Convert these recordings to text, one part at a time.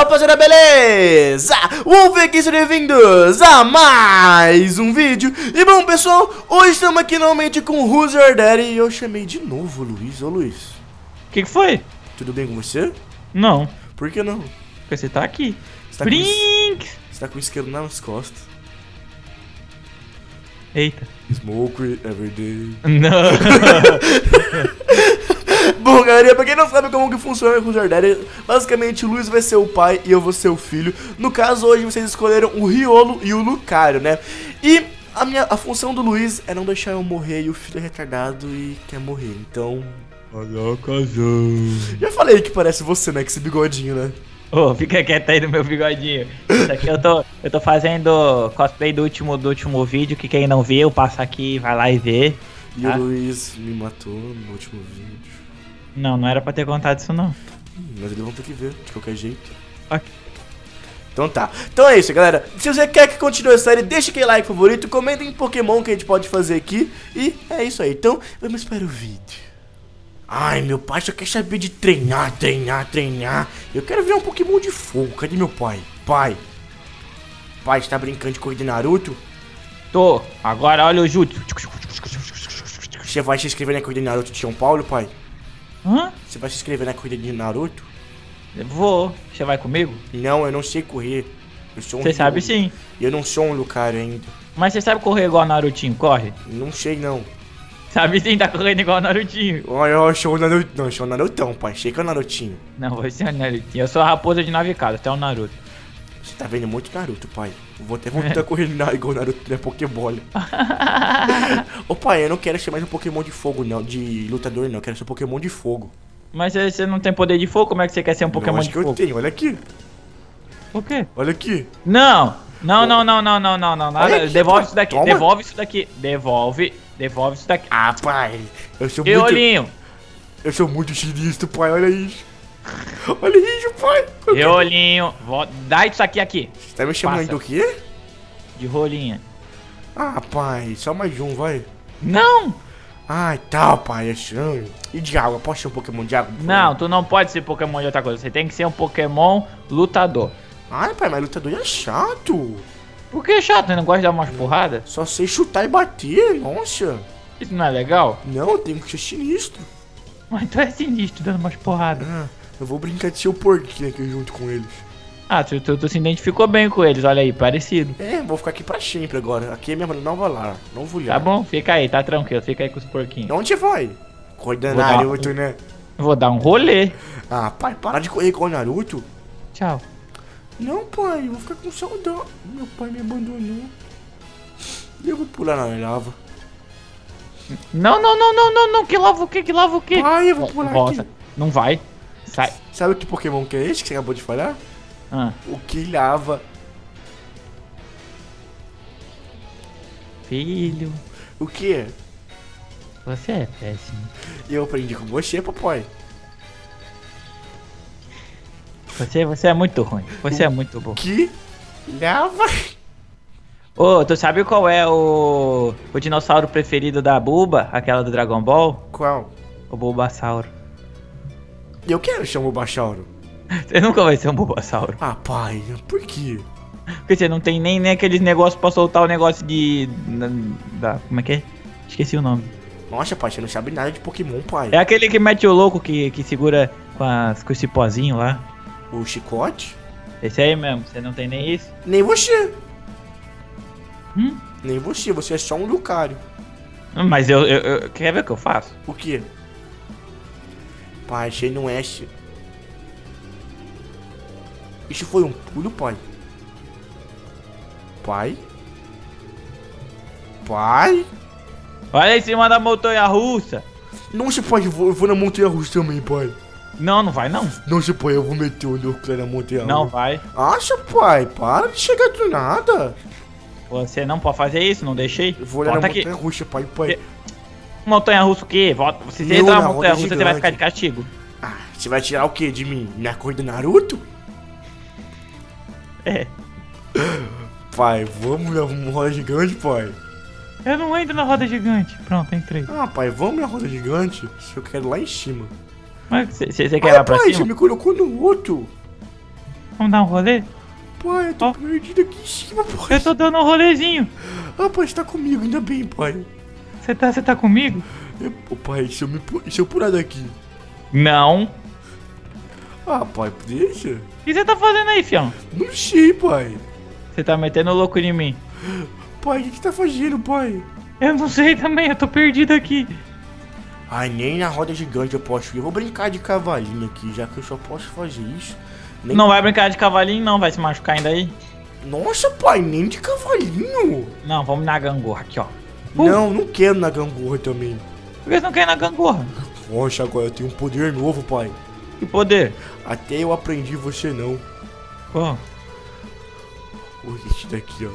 rapaziada, beleza? Wolf aqui, sejam bem-vindos a mais um vídeo E bom pessoal, hoje estamos aqui novamente com o Who's Your Daddy E eu chamei de novo o Luiz, ô Luiz O que, que foi? Tudo bem com você? Não, Por que não? porque você tá aqui. Você tá com, você tá com isqueiro nas costas Eita. Smoke it every day Não. Galerinha, pra quem não sabe como que funciona o Daddy Basicamente, o Luiz vai ser o pai e eu vou ser o filho No caso, hoje vocês escolheram o Riolo e o Lucario, né? E a, minha, a função do Luiz é não deixar eu morrer e o filho é retardado e quer morrer Então, Olha casão. Já falei que parece você, né? Com esse bigodinho, né? Ô, fica quieto aí no meu bigodinho. Isso aqui eu tô, eu tô fazendo cosplay do último, do último vídeo, que quem não viu, passa aqui, vai lá e vê. E Ah. o Luiz me matou no último vídeo. Não, não era pra ter contado isso não. Mas eles vão ter que ver, de qualquer jeito. Ok. Então tá. Então é isso, galera. Se você quer que continue a série, deixa aquele like favorito, comenta em Pokémon que a gente pode fazer aqui. E é isso aí. Então, vamos para o vídeo. Ai, meu pai só quer saber de treinar, treinar, treinar. Eu quero ver um Pokémon de fogo. Cadê meu pai? Pai. Pai, você tá brincando de corrida de Naruto? Tô, agora olha o jutsu. Você vai se inscrever na corrida de Naruto de São Paulo, pai? Hã? Você vai se inscrever na corrida de Naruto? Vou. Você vai comigo? Não, eu não sei correr. Eu sou um Você sabe sim. Eu não sou um Lucario ainda. Mas você sabe correr igual o Narutinho, corre? Não sei não. Sabe sim, tá correndo igual o Narutinho. Olha, eu sou o Naruto. Não, eu sou o Narutão, pai. Achei que é o Narutinho. Não, você é o Narutinho. Eu sou a raposa de nove casas, até o Naruto. Você tá vendo muito Naruto, pai. Vou até voltar a correr na- igual o Naruto, né? Pokébola. Ô pai, eu não quero ser mais um Pokémon de fogo, não. De lutador, não. Eu quero ser um Pokémon de fogo. Mas você não tem poder de fogo, como é que você quer ser um Pokémon eu acho de que eu fogo? tenho. Olha aqui. Por quê? Olha aqui. Não! Não, não, não, não, não, não, não, nada. aqui, Devolve pô. isso daqui, Toma. devolve isso daqui. Devolve, devolve isso daqui. Ah, pai. Eu sou E muito... olhinho? Eu sou muito sinistro, pai. Olha isso. Olha isso, pai. Eu olhinho? Vo- Dá isso aqui aqui. Você tá me chamando Passa. do quê? De rolinha. Ah, pai. Só mais um, vai. Não! Ai, tá, pai. É. E de água? Posso ser um Pokémon de água? Não, tu não pode ser Pokémon de outra coisa. Você tem que ser um Pokémon lutador. Ai, pai, mas lutador é chato. Por que é chato? Você não gosta de dar umas porradas? Só sei chutar e bater. Nossa. Isso não é legal? Não, eu tenho que ser sinistro. Mas tu é sinistro dando umas porradas. Ah, eu vou brincar de ser o porquinho aqui junto com eles. Ah, tu, tu, tu se identificou bem com eles, olha aí, parecido. É, vou ficar aqui pra sempre agora. Aqui é minha nova lar. Não vou olhar. Tá bom? Fica aí, tá tranquilo, fica aí com os porquinhos. Onde vai? Vou dar- Naruto, né? Vou dar um rolê. Ah, pai, para de correr com o Naruto. Tchau. Não, pai, eu vou ficar com saudade. Meu pai me abandonou. Eu vou pular na lava. Não, não, não, não, não, não, que lava o quê? Que lava o quê? Pai, eu vou pular Volta. aqui. Não vai. Sai. Sabe que Pokémon que é esse que você acabou de falar? Ah, O que lava. filho, O que? você é péssimo. Eu aprendi com você, papai. Você, você é muito ruim. Você é muito bom. Que lava. Ô, tu sabe qual é o, o dinossauro preferido da Bulba? Aquela do Dragon Ball? Qual? O Bulbasauro. Eu quero chamar o Bachauro. Você nunca vai ser um Bulbasauro. Ah, pai, por quê? Porque você não tem nem, nem aqueles negócios pra soltar o negócio de. Da, da- como é que é? Esqueci o nome. Nossa, pai, você não sabe nada de Pokémon, pai. É aquele que mete o louco que, que segura com, as, com esse pozinho lá. O chicote? Esse aí mesmo, você não tem nem isso? Nem você. Hum? Nem você, você é só um Lucario. Mas eu, eu, eu- Quer ver o que eu faço? O quê? Pai, achei não é. esse. Isso foi um pulo, pai? Pai? Pai? Olha em cima da montanha russa! Nossa, pai, eu vou, eu vou na montanha russa também, pai. Não, não vai não. Nossa, pai, eu vou meter o núcleo na montanha Não russa. vai. Acha, pai, para de chegar do nada. Você não pode fazer isso, não deixei. Eu vou olhar Volta na montanha russa, pai, pai. Montanha russa o quê? Volta. Se você entrar na montanha russa, você vai ficar de castigo. Ah, você vai tirar o quê de mim? Minha cor do Naruto? É. Pai, vamos na roda gigante, pai. Eu não entro na roda gigante. Pronto, entrei. Ah, pai, vamos na roda gigante? Se eu quero lá em cima. Mas você você quer ir lá pra pai, você cima? me colocou no outro. Vamos dar um rolê? Pai, eu tô Ó. perdido aqui em cima, pai. Eu tô dando um rolezinho. Ah, pai, você tá comigo, ainda bem, pai. Você tá, você tá comigo? Eu- Ô, pai, se eu, me, se eu pular daqui. Não. Ah, pai, deixa. O que você tá fazendo aí, fião? Não sei, pai. Você tá metendo louco em mim. Pai, o que que tá fazendo, pai? Eu não sei também, eu tô perdido aqui. Ai, nem na roda gigante eu posso ir. Eu vou brincar de cavalinho aqui, já que eu só posso fazer isso. Nem- Não vai brincar de cavalinho, não, vai se machucar ainda aí. Nossa, pai, nem de cavalinho. Não, vamos na gangorra aqui, ó. Não, não quero na gangorra também. Por que você não quer ir na gangorra? Poxa, agora eu tenho um poder novo, pai. Que poder? Até eu aprendi você não. Pô. Olha esse daqui, ó.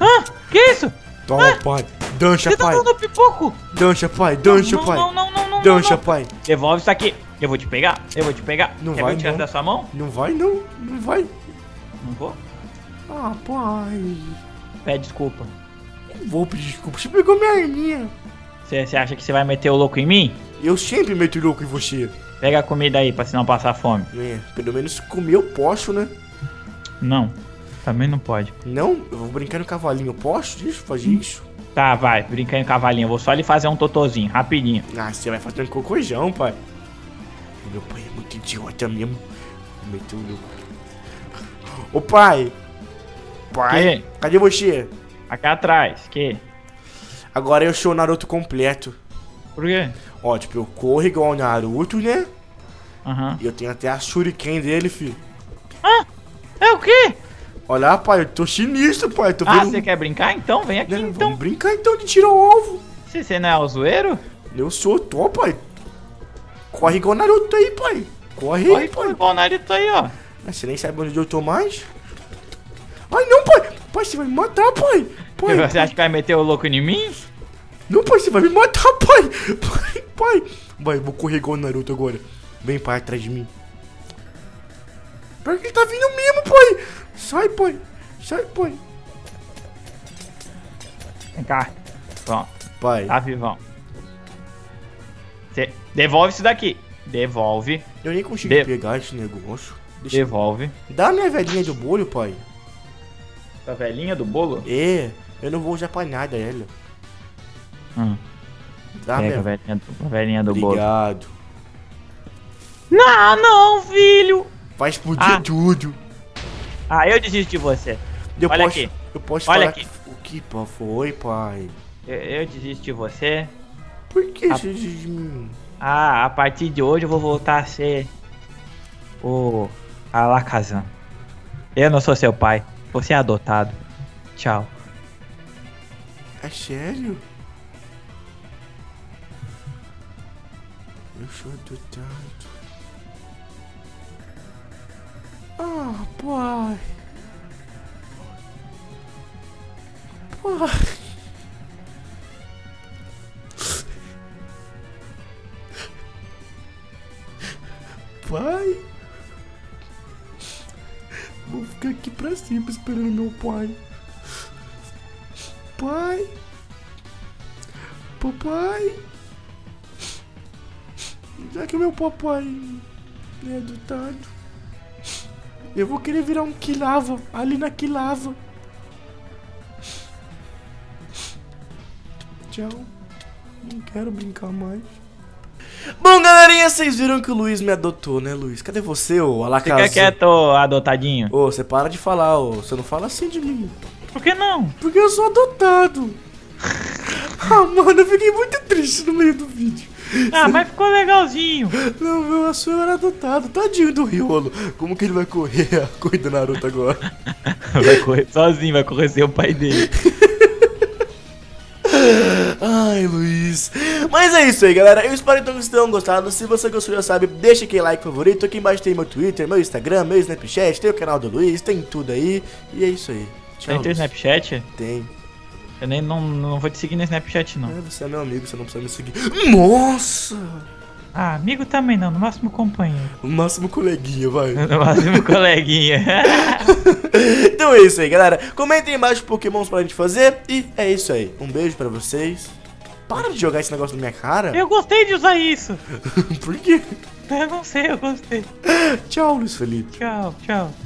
Ah, que isso? Toma, pai. Dancha, Você tá pai. dando pipoco? Dancha, pai. Dancha, não, pai. Não, não, não, não, Dancha, não, não. pai. Devolve isso aqui. Eu vou te pegar, eu vou te pegar. Não Quer vai, não. da sua mão? Não vai, não. Não vai. Não vou. Ah, pai. Pede desculpa. Não vou pedir desculpa. Você pegou minha arminha. Você acha que você vai meter o louco em mim? Eu sempre meto louco em você. Pega a comida aí pra se não passar fome. É, pelo menos comer eu posso, né? Não, também não pode. Não, eu vou brincar no cavalinho. Eu posso isso, fazer isso? Tá, vai, brinca aí com cavalinho. Eu vou só lhe fazer um totozinho, rapidinho. Ah, você vai fazer um cocôjão, pai. Meu pai é muito idiota mesmo. Meteu o louco. Ô, pai. Pai, Que? cadê você? Aqui atrás, que? Agora eu sou o Naruto completo. Por quê? Ó, tipo, eu corro igual o Naruto, né? Aham. E eu tenho até a shuriken dele, filho. É o quê? Olha pai, eu tô sinistro, pai. Tô Ah, você quer brincar? Então vem aqui, Né, então. Vamos brincar então de tirar o alvo. Você não é o zoeiro, Eu sou, tô, pai. Corre igual o Naruto aí, pai. Corre, corre aí, pai. com o Naruto aí, ó. Ah, Você nem sabe onde eu tô mais? Ai, não, pai. Pai, você vai me matar, pai. Pai, Você acha que vai meter o louco em mim? não, pai, você vai me matar, pai. Pai, pai. Vai, eu vou correr igual o Naruto agora. Vem, pai, atrás de mim. Pior que ele tá vindo mesmo, pai. Sai, pai. Sai, pai. Vem cá. Pronto, Pai, tá vivão. Cê devolve isso daqui. Devolve, eu nem consigo De- pegar esse negócio. Deixa... devolve. Dá a minha velhinha do bolho, pai. A velhinha do bolo? É, eu não vou usar pra nada ela. Hum, Dá pega a minha... velhinha, do- a velhinha do bolo. Obrigado. Não, não, filho. Vai explodir Ah. tudo. Ah, eu desisto de você. Eu Olha posso, aqui. Eu posso Olha falar aqui. que- o que foi, pai? Eu, eu desisto de você. Por que Ah. você diz de mim? Ah, a partir de hoje eu vou voltar a ser o Alakazam. Eu não sou seu pai. Você é adotado. Tchau. É sério? Eu sou adotado. Ah, pai. Pai. Pai. Ficar aqui pra sempre esperando meu pai. Pai. Papai. Já que o meu papai é adotado, eu vou querer virar um Quilava ali na Quilava. Tchau. Não quero brincar mais. Bom, galerinha, vocês viram que o Luiz me adotou, né, Luiz? Cadê você, ô Fica Alacazam? quieto, adotadinho. Ô, você para de falar, ô. Você não fala assim de mim. Por que não? Porque eu sou adotado. ah, mano, eu fiquei muito triste no meio do vídeo. Ah, mas ficou legalzinho. Não, meu Açu era adotado. Tadinho do Riolo. Como que ele vai correr a corrida Naruto agora? Vai correr sozinho, vai correr sem o pai dele. Ai, Luiz. Mas é isso aí, galera. Eu espero então que vocês tenham gostado. Se você gostou, já sabe, deixa aquele like favorito. Aqui embaixo tem meu Twitter, meu Instagram, meu Snapchat, tem o canal do Luiz, tem tudo aí. E é isso aí. Tchau. Tem teu. Snapchat? Tem. Eu nem não, não vou te seguir no Snapchat, não. É, você é meu amigo, você não precisa me seguir. Nossa! Ah, amigo também não, no máximo companheiro. O máximo coleguinha, vai. No máximo coleguinha. então é isso aí, galera. Comentem embaixo pokémons pra gente fazer. E é isso aí. Um beijo pra vocês. Para de jogar esse negócio na minha cara. Eu gostei de usar isso. Por quê? Eu não sei, eu gostei. Tchau, Luiz Felipe. Tchau, tchau.